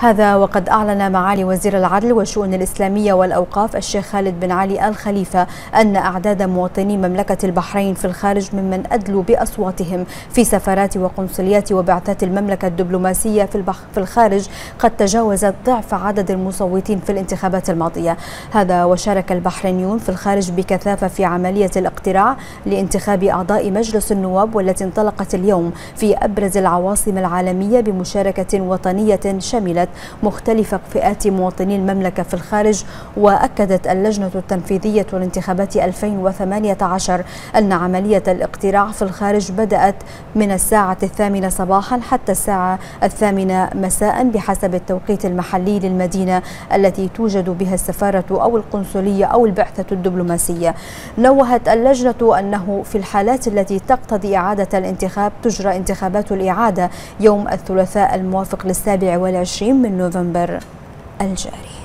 هذا وقد أعلن معالي وزير العدل والشؤون الإسلامية والأوقاف الشيخ خالد بن علي الخليفة أن أعداد مواطني مملكة البحرين في الخارج ممن أدلوا بأصواتهم في سفارات وقنصليات وبعثات المملكة الدبلوماسية في, البخ في الخارج قد تجاوزت ضعف عدد المصوتين في الانتخابات الماضية. هذا وشارك البحرينيون في الخارج بكثافة في عملية الاقتراع لانتخاب أعضاء مجلس النواب والتي انطلقت اليوم في أبرز العواصم العالمية بمشاركة وطنية شملت مختلف فئات مواطني المملكة في الخارج وأكدت اللجنة التنفيذية لانتخابات 2018 أن عملية الاقتراع في الخارج بدأت من الساعة الثامنة صباحا حتى الساعة الثامنة مساء بحسب التوقيت المحلي للمدينة التي توجد بها السفارة أو القنصلية أو البعثة الدبلوماسية. نوهت اللجنة أنه في الحالات التي تقتضي إعادة الانتخاب تجرى انتخابات الإعادة يوم الثلاثاء الموافق للسابع والعشرين من نوفمبر الجاري.